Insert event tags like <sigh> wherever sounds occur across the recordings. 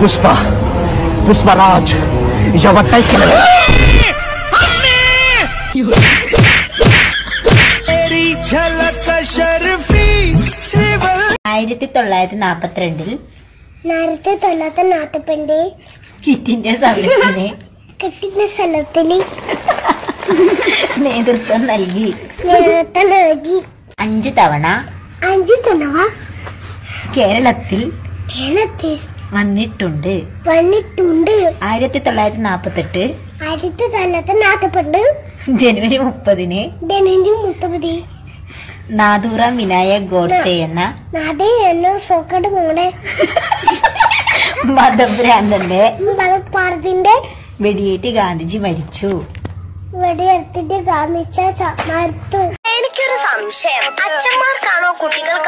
പുഷ്പ. പുഷ്പരാജ് യവട്ടൈക്കല ആയിരത്തി തൊള്ളായിരത്തി നാപ്പത്തിരണ്ടിൽ ആയിരത്തി തൊള്ളായിരത്തി നാപ്പത്തിരണ്ട് കിറ്റിന്റെ സ്ഥലത്തിന് കിട്ടിന്റെ സ്ഥലത്തിൽ നേതൃത്വം നൽകി. നേതൃത്വം നൽകി. അഞ്ച് തവണ അഞ്ചു തവണ കേരളത്തിൽ കേരളത്തിൽ വന്നിട്ടുണ്ട്. വന്നിട്ടുണ്ട്. ആയിരത്തി തൊള്ളായിരത്തി നാപ്പത്തെട്ട് ആയിരത്തി തൊള്ളായിരത്തി നാപ്പത്തെട്ട് ജനുവരി മുപ്പതിന് ജനുവരി മുപ്പത്. നാദൂറാം വിനായക് ഗോഡ്സെ എന്ന നാദേ എന്ന സോക്കട് മോളെ. <laughs> മതഭ്രാന്തന്റെ പാടത്തിന്റെ വെടിയേറ്റ് ഗാന്ധിജി മരിച്ചു. വെടിയേറ്റിട്ട് ഗാന്ധിജി മരിച്ചു. എനിക്കൊരു സംശയം. അച്ഛന്മാർക്കാണോ കുട്ടികൾക്കാണോ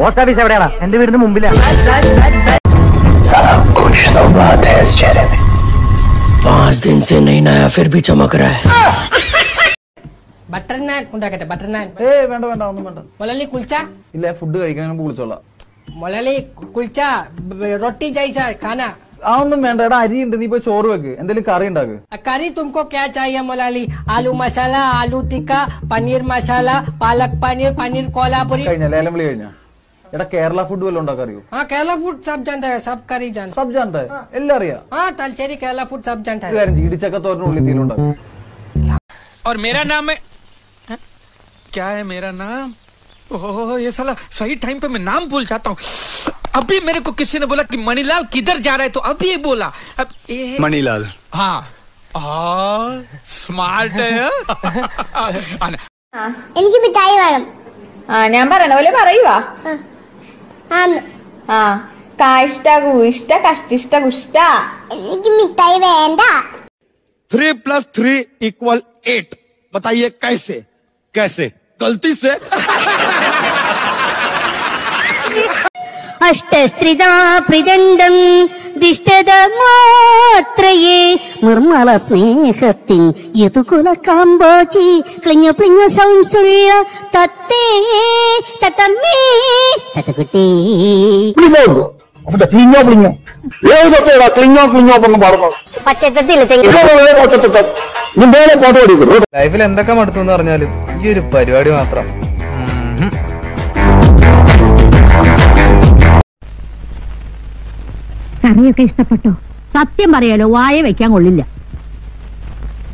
പോസ്റ്റ് ഓഫീസ് എവിടെയാണ് എന്റെ വീടിന് മുമ്പിലാ. പാഞ്ച് ബട്ടർ നാൻ ഉണ്ടാക്കട്ടെ ബട്ടർ നാൻ ഏ വേണ്ട വേണ്ട ഒന്നും വേണ്ട. മുലലി കുൽച്ച? ഇല്ല ഫുഡ് കഴിക്കാൻ നമുക്ക് വിളിച്ചോളാം. റൊട്ടി ചൈസ ഖാന. ആ ഒന്നും വേണ്ട എടാ അരി ഉണ്ട് നീ പോയി ചോറ് വെക്ക്. എന്തെങ്കിലും കറി ഉണ്ടാക്ക്. കറി തുമക്കോ ക്യാ ചായ മൊലാലി ആലു മസാല ആലു തിക്ക പനീർ മസാല പാലക് പനീർ പനീർ കോലാപുരി കഴിഞ്ഞ? ലേലം വിളി കഴിഞ്ഞാ? എടാ കേരള ഫുഡ് വല്ലതും ഉണ്ടാക്കാൻ അറിയോ हाँ केरला फूड सब जानता है सब करी जानता സബ് ജാണ്ടേ എല്ലാം അറിയാം हाँ तलचेरी केरला फूड सब जानता ഒരു है കാര്യം ചെയ്യ്, ഇടിച്ചക്ക തോരൻ ഉള്ളിത്തീലുണ്ടാക്കും और मेरा नाम है हैं? क्या है मेरा नाम ओह ये साला सही टाइम पे मैं नाम भूल जाता हूँ अभी मेरे को किसी ने बोला कि मणिलाल किधर जा रहा है तो अभी ये बोला अब ये മണിലാൽ हाँ हाँ स्मार्ट है हाँ? എനിക്ക് മിഠായി വേണം ആ ഞാൻ പറയണ പോലെ പറയുവാ <laughs> ആന്ന്. ആ കാഷ്ട കൂഷ്ട കഷ്ടിഷ്ട കുഷ്ട എനിക്ക് മിഠായി വേണ്ട three plus three equal eight बताइए कैसे कैसे गलती से അഷ്ടസ്ത്രിതാ പ്രചണ്ഡം ദിഷ്ടത മാത്രയേ. നിർമ്മല സ്നേഹത്തിൻ യതുകുല കാമ്പോചി കളിഞ്ഞ പ്ലിഞ്ഞു സംസുള്ള തത്തേ തത്തമ്മേ തത്തക്കുട്ടേ. ക്ലിഞ്ഞോ? ഏത് ക്ലിഞ്ഞോ ക്ലിഞ്ഞോ പറഞ്ഞു ലൈഫിൽ എന്തൊക്കെ മടുത്തു എന്ന് പറഞ്ഞാലും ഈ ഒരു പരിപാടി മാത്രം. കറിയൊക്കെ ഇഷ്ടപ്പെട്ടോ? സത്യം പറയാലോ വായ വെക്കാൻ കൊള്ളില്ല.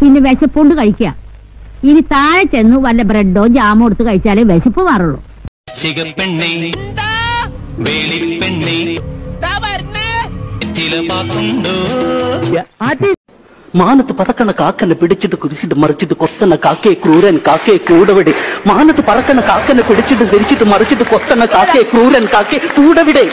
പിന്നെ വിശപ്പുണ്ട് കഴിക്കുക ഇനി താഴെ ചെന്ന് വല്ല ബ്രെഡോ ജാമോ എടുത്ത് കഴിച്ചാലേ വിശപ്പ് മാറുള്ളൂ. ചികപ്പെണ്ണേ വേളിപ്പെണ്ണേ ചിലപ്പാക്കുണ്ടോ മാനത്ത് പറക്കണ കാക്കനെ പിടിച്ചിട്ട് കുരിച്ചിട്ട് മറിച്ചിട്ട് കൊത്തണ കാക്കയെ ക്രൂരൻ കാക്കയെ കൂടവിടെ. മാനത്ത് പറക്കണ കാക്കനെ പിടിച്ചിട്ട് തിരിച്ചിട്ട് മറിച്ചിട്ട് കൊത്തണ കാക്കയെ ക്രൂരൻ കാക്കയെ കൂടവിടെ.